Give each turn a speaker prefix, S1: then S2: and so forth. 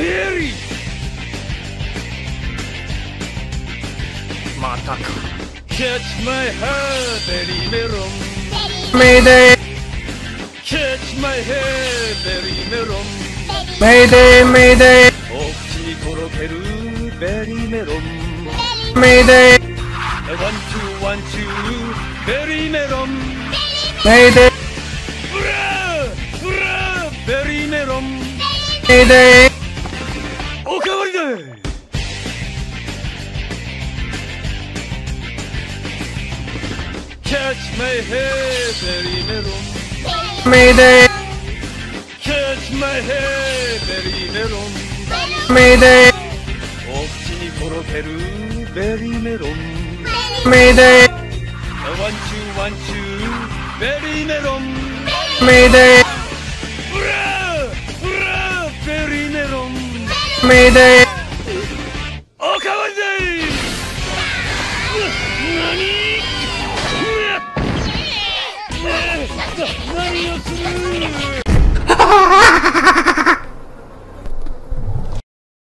S1: Eri! Mataka. Catch my hair, Berry Merum.
S2: Mayday!
S1: Catch my hair, Berry Merum.
S2: Mayday, Mayday!
S1: Oki Torokeru, Berry Merum.
S2: Mayday!
S1: I want to, want to, Berry Merum.
S2: Mayday!
S1: bruh bruh, Berry Merum.
S2: Mayday!
S1: Catch my head, very little.
S2: Mayday!
S1: Catch my head, very little.
S2: Mayday!
S1: お口に転げるベリーメロン。
S2: Mayday!
S1: One two one two, berry melon.
S2: Mayday!
S1: Hurrah! Hurrah! Berry melon.
S2: Mayday!
S1: 何？をする？